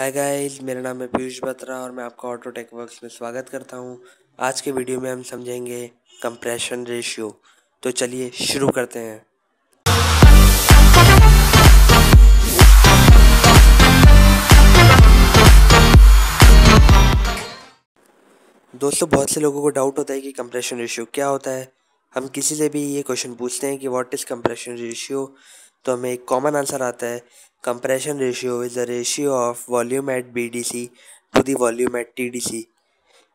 Hi guys मेरा नाम है पीयूष बत्रा और मैं आपका ऑटो टेक वर्क्स में स्वागत करता हूँ। आज के वीडियो में हम समझेंगे कंप्रेशन रेशियो तो चलिए शुरू करते हैं। दोस्तों, बहुत से लोगों को डाउट होता है कि कंप्रेशन रेशियो क्या होता है। हम किसी से भी ये क्वेश्चन पूछते हैं कि व्हाट इज़ कंप्रेशन रेशियो तो हमें एक कॉमन आंसर आता है compression ratio is the ratio of volume at B D C to the volume at T D C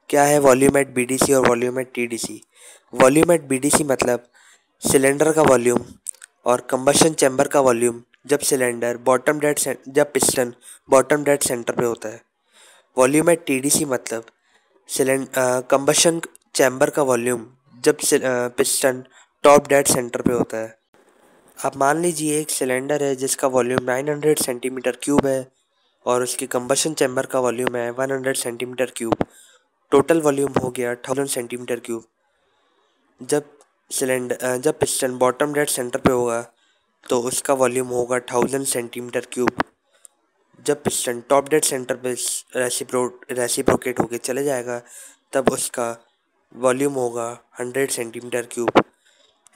क्या है volume at B D C और volume at T D C volume at B D C मतलब cylinder का volume और combustion chamber का volume जब cylinder bottom dead जब piston bottom dead centre पे होता है। Volume at T D C मतलब सिलेंड कंबशन चैम्बर का वॉल्यूम जब पिस्टन टॉप डेड सेंटर पे होता है। आप मान लीजिए एक सिलेंडर है जिसका वॉल्यूम 900 सेंटीमीटर क्यूब है और उसके कंबशन चैम्बर का वॉल्यूम है 100 सेंटीमीटर क्यूब। टोटल वॉल्यूम हो गया थाउज़ेंड सेंटीमीटर क्यूब। जब सिलेंडर जब पिस्टन बॉटम डेड सेंटर पे होगा तो उसका वॉल्यूम होगा थाउज़ेंड सेंटीमीटर क्यूब। जब पिस्टन टॉप डेड सेंटर पे रेसिप्रो, रेसिप्रोकेट होके चले जाएगा, तब उसका वॉल्यूम होगा हंड्रेड सेंटीमीटर क्यूब।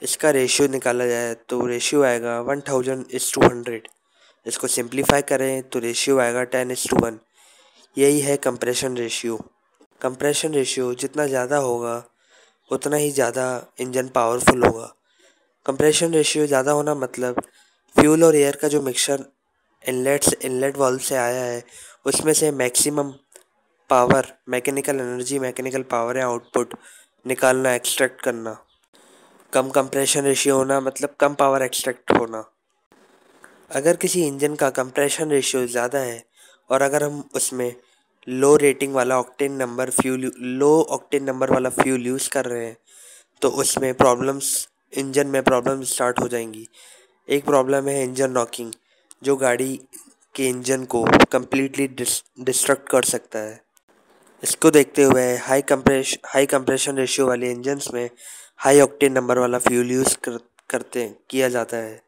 इसका रेशियो निकाला जाए तो रेशियो आएगा one thousand is to hundred इसको सिंप्लीफाई करें तो रेशियो आएगा टेन इस टू वन यही है कंप्रेशन रेशियो कंप्रेशन रेशियो जितना ज़्यादा होगा, उतना ही ज़्यादा इंजन पावरफुल होगा. कंप्रेशन रेशियो ज़्यादा होना मतलब फ्यूल और एयर का जो मिक्सचर इनलेट से इनलेट वाल्व से आया है, उसमें से maximum power mechanical energy mechanical power या आउटपुट निकालना एक्सट्रैक्ट करना. कम कंप्रेशन रेशियो होना मतलब कम पावर एक्सट्रैक्ट होना। अगर किसी इंजन का कंप्रेशन रेशियो ज़्यादा है, और अगर हम उसमें लो रेटिंग वाला octane number fuel low octane number वाला फ्यूल यूज़ कर रहे हैं तो उसमें प्रॉब्लम्स इंजन में प्रॉब्लम स्टार्ट हो जाएँगी। एक प्रॉब्लम है इंजन नॉकिंग जो गाड़ी के इंजन को कम्प्लीटली डिस्ट्रक्ट कर सकता है। इसको देखते हुए high compress high compression ratio वाले इंजन्स में हाई ऑक्टेन नंबर वाला फ्यूल यूज़ कर, करते किया जाता है।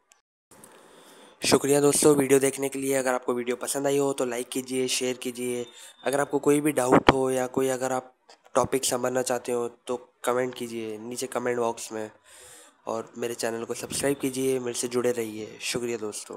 शुक्रिया दोस्तों वीडियो देखने के लिए। अगर आपको वीडियो पसंद आई हो तो लाइक कीजिए शेयर कीजिए। अगर आपको कोई भी डाउट हो या कोई अगर आप टॉपिक समझना चाहते हो तो कमेंट कीजिए नीचे कमेंट बॉक्स में और मेरे चैनल को सब्सक्राइब कीजिए मेरे से जुड़े रहिए। शुक्रिया दोस्तों।